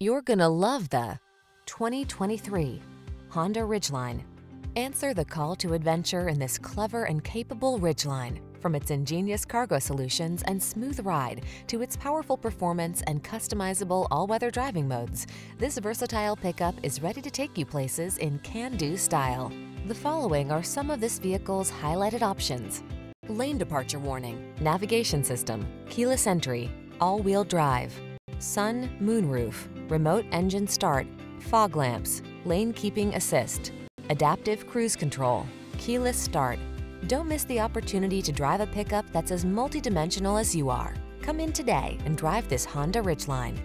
You're gonna love the 2023 Honda Ridgeline. Answer the call to adventure in this clever and capable Ridgeline. From its ingenious cargo solutions and smooth ride to its powerful performance and customizable all-weather driving modes, this versatile pickup is ready to take you places in can-do style. The following are some of this vehicle's highlighted options. Lane departure warning, navigation system, keyless entry, all-wheel drive, sun, moonroof, remote engine start, fog lamps, lane keeping assist, adaptive cruise control, keyless start. Don't miss the opportunity to drive a pickup that's as multidimensional as you are. Come in today and drive this Honda Ridgeline.